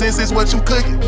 Since is what you cooking.